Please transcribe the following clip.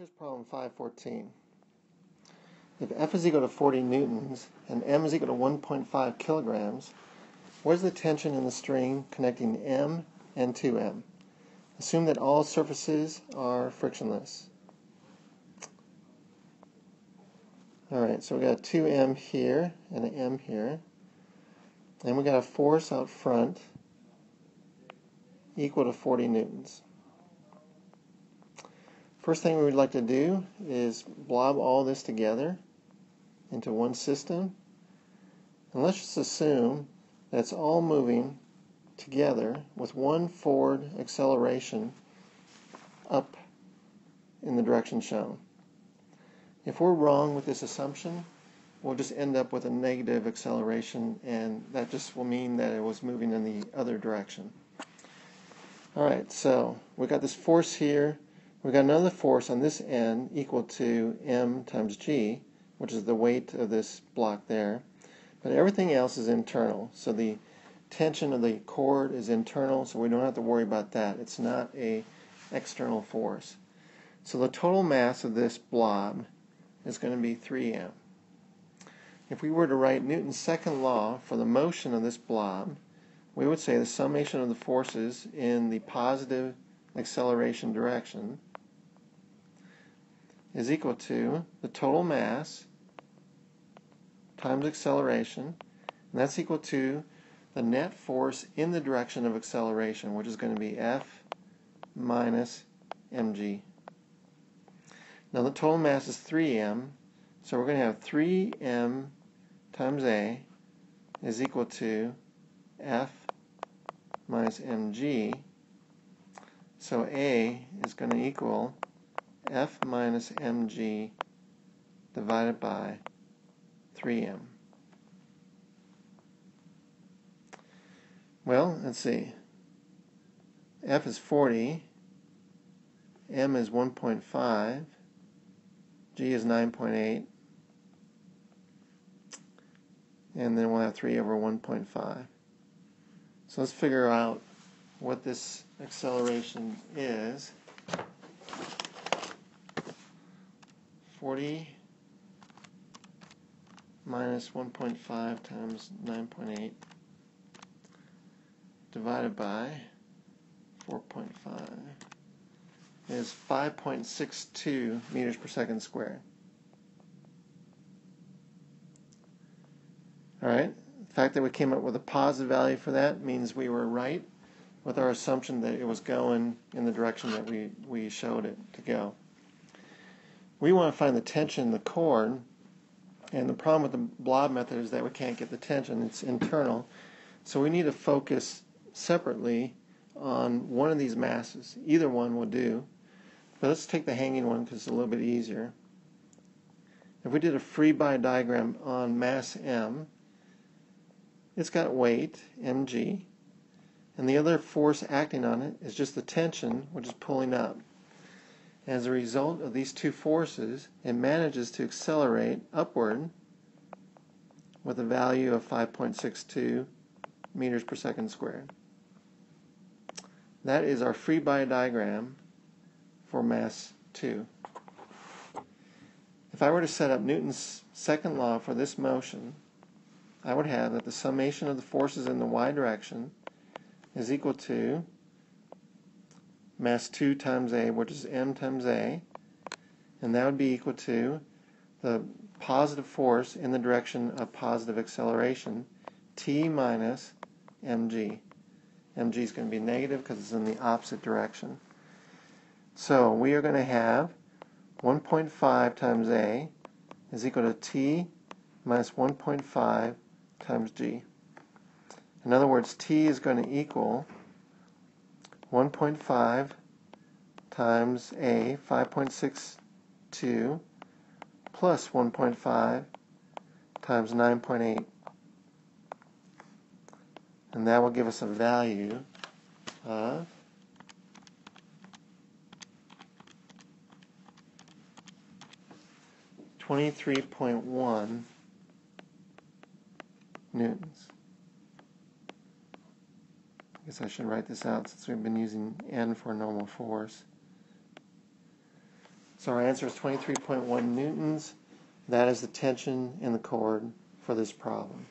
Here's problem 514. If F is equal to 40 newtons and M is equal to 1.5 kilograms, what is the tension in the string connecting M and 2M? Assume that all surfaces are frictionless. Alright, so we got a 2M here and an M here. And we got a force out front equal to 40 newtons. First thing we would like to do is blob all this together into one system. And let's just assume that it's all moving together with one forward acceleration up in the direction shown. If we're wrong with this assumption, we'll just end up with a negative acceleration and that just will mean that it was moving in the other direction. Alright, so we've got this force here We've got another force on this end equal to m times g, which is the weight of this block there. But everything else is internal. So the tension of the cord is internal, so we don't have to worry about that. It's not a external force. So the total mass of this blob is going to be 3m. If we were to write Newton's second law for the motion of this blob, we would say the summation of the forces in the positive acceleration direction is equal to the total mass times acceleration, and that's equal to the net force in the direction of acceleration, which is going to be F minus mg. Now the total mass is 3m, so we're going to have 3m times a is equal to F minus mg. So a is going to equal F minus mg divided by 3m. Well, let's see. F is 40, m is 1.5, g is 9.8, and then we'll have 3 over 1.5. So let's figure out what this acceleration is. 40 minus 1.5 times 9.8 divided by 4.5 is 5.62 meters per second squared. Alright, the fact that we came up with a positive value for that means we were right with our assumption that it was going in the direction that we, we showed it to go we want to find the tension in the cord. And the problem with the blob method is that we can't get the tension, it's internal. So we need to focus separately on one of these masses. Either one will do. But let's take the hanging one because it's a little bit easier. If we did a free body diagram on mass m, it's got weight, mg, and the other force acting on it is just the tension, which is pulling up. As a result of these two forces, it manages to accelerate upward with a value of 5.62 meters per second squared. That is our free body diagram for mass 2. If I were to set up Newton's second law for this motion, I would have that the summation of the forces in the y direction is equal to mass 2 times a, which is m times a, and that would be equal to the positive force in the direction of positive acceleration, t minus mg. mg is going to be negative because it's in the opposite direction. So we are going to have 1.5 times a is equal to t minus 1.5 times g. In other words, t is going to equal 1.5 times A, 5.62, plus 1.5 times 9.8. And that will give us a value of Twenty-three point one newtons guess I should write this out since we've been using n for normal force. So our answer is 23.1 newtons. That is the tension in the cord for this problem.